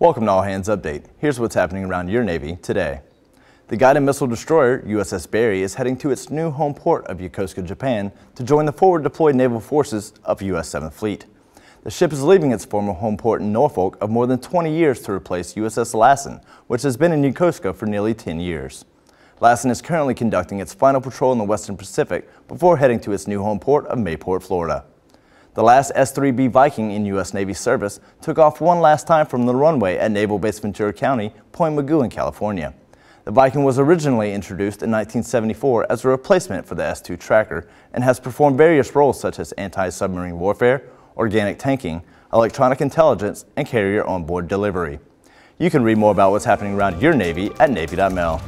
Welcome to All Hands Update. Here's what's happening around your Navy today. The guided missile destroyer USS Barry is heading to its new home port of Yokosuka, Japan to join the forward deployed naval forces of U.S. 7th Fleet. The ship is leaving its former home port in Norfolk of more than 20 years to replace USS Lassen, which has been in Yokosuka for nearly 10 years. Lassen is currently conducting its final patrol in the Western Pacific before heading to its new home port of Mayport, Florida. The last S-3B Viking in U.S. Navy service took off one last time from the runway at Naval Base Ventura County, Point in California. The Viking was originally introduced in 1974 as a replacement for the S-2 Tracker and has performed various roles such as anti-submarine warfare, organic tanking, electronic intelligence, and carrier onboard delivery. You can read more about what's happening around your Navy at Navy.mil.